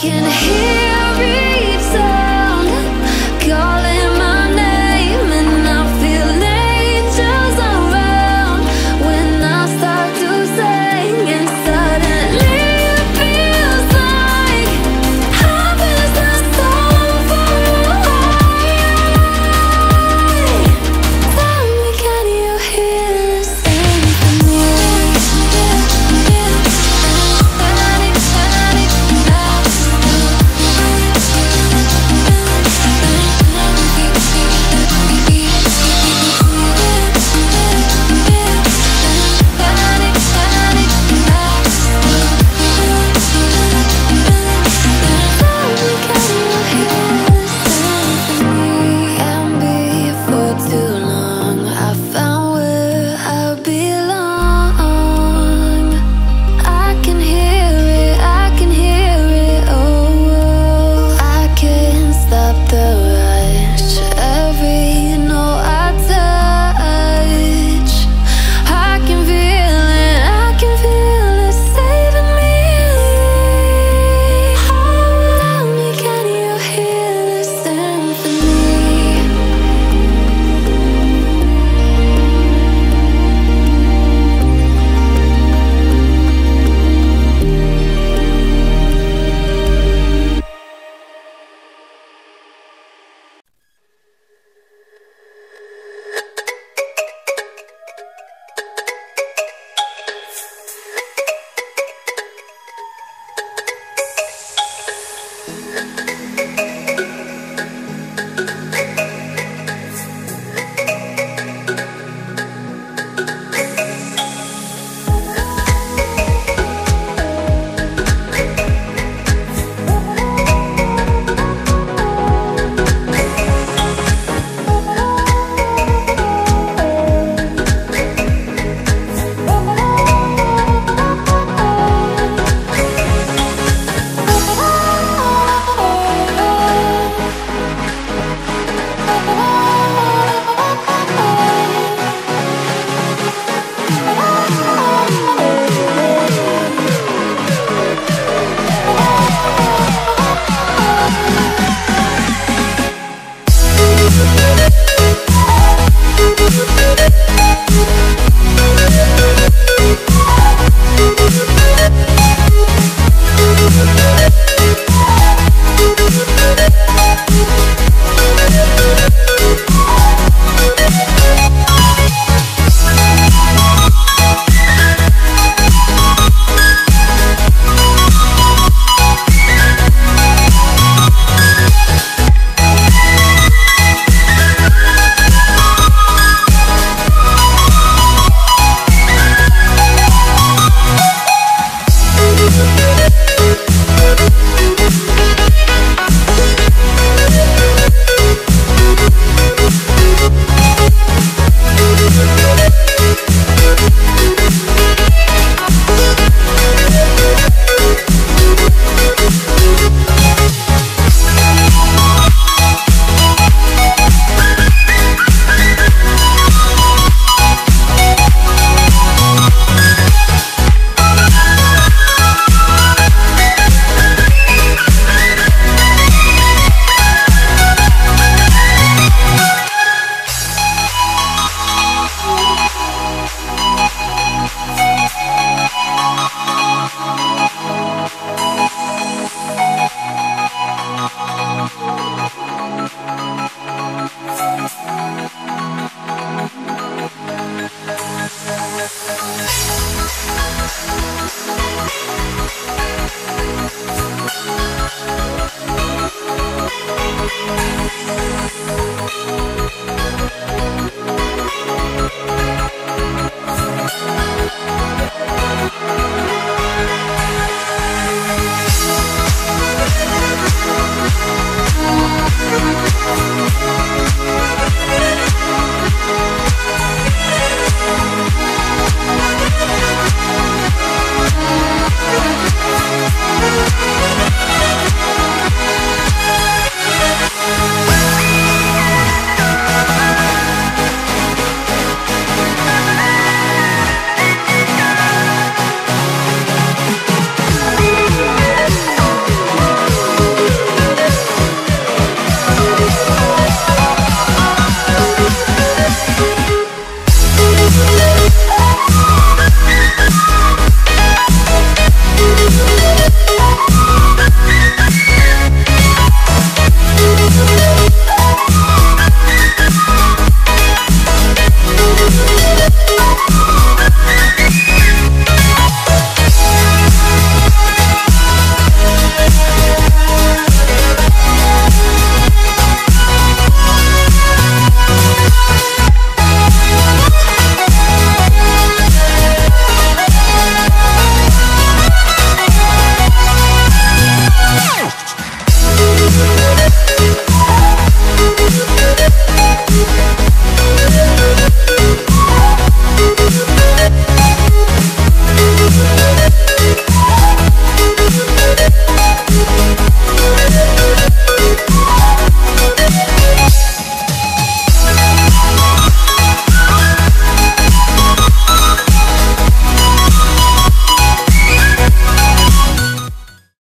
can hear